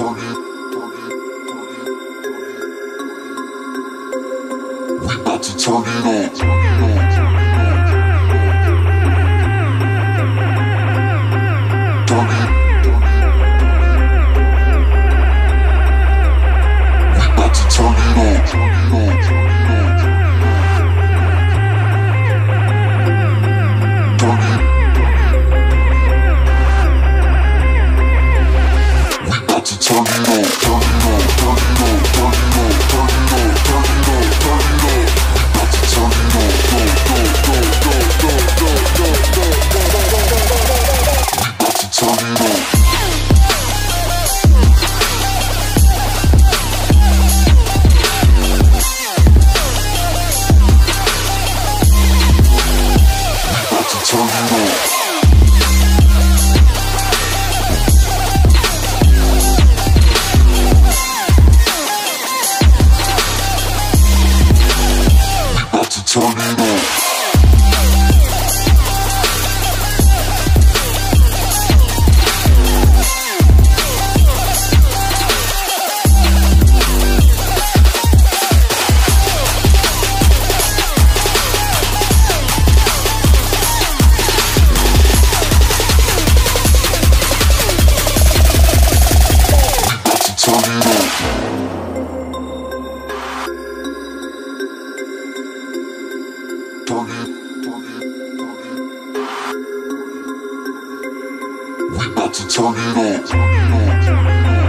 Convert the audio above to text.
turn it on. We about to turn it on. We about to We about to turn it up.